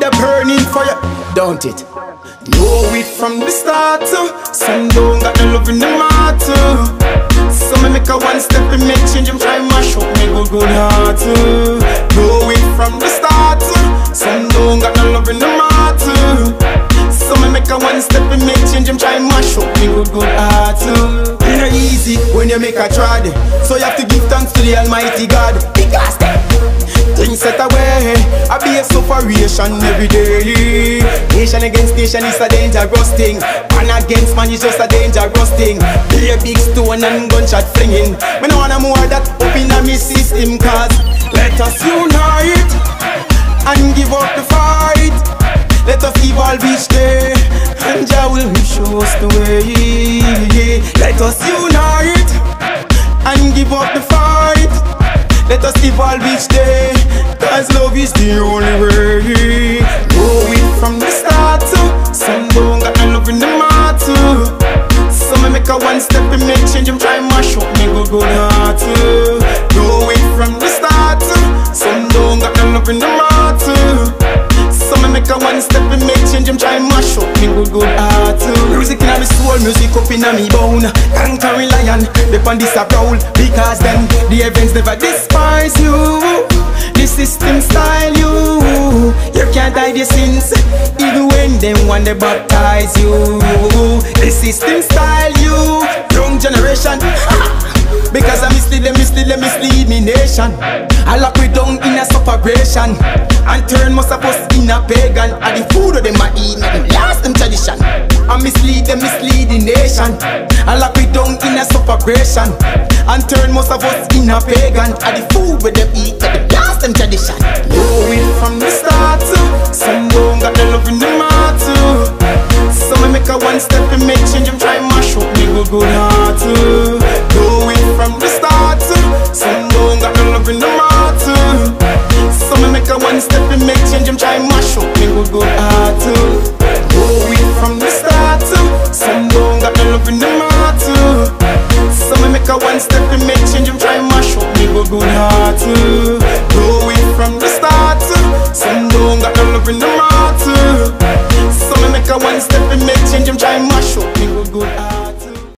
need a burning fire, don't it? Know it from the start, some don't got no love in the heart. uh. So me make a one step and make change, I'm try mash up me good good heart. Know it from the start, some don't got no love in the heart. uh. So me make a one step and make change, I'm try mash up me good good heart. It no easy when you make a trod, so you have to give thanks to the Almighty God. Because Things set away, A sufferation every day. Nation against nation is a dangerous thing. Man against man is just a dangerous thing. Be a big stone and gunshot flinging. Me no wanna more that up in a me system, cause let us unite and give up the fight. Let us evolve each day, and Jah will show us the way. Let us unite and give up the fight. Let us evolve each day, cause love is the only way. It from the start, uh, some don't got no love in the heart. uh. So me make a one step and make change, I'm try mash up me good good heart. uh. Know it from the start, uh, some don't got no love in the heart. uh. So me make a one step and make change, I'm try mash up me good good heart. uh. Music in my soul, music up in my bone. Conquering lion, dip on this a prowl because then the events never despise you. Them want to baptize you. The system style you, young generation. Because I mislead them, mislead them, mislead me nation. I lock we down in a separation and turn most of us in a pagan. And the food of them I eat, them lost them tradition. I mislead them, mislead the nation. I lock we down in a separation and turn most of us in a pagan. And the food with them eat, heart. uh. It from the start, some don't got no love in the heart. uh. So me make a one step and make change, I'm try mash up me good good heart. Know it from the start, some don't got no love in the heart. uh. So me make a one step and make change, I'm try mash up me good good heart.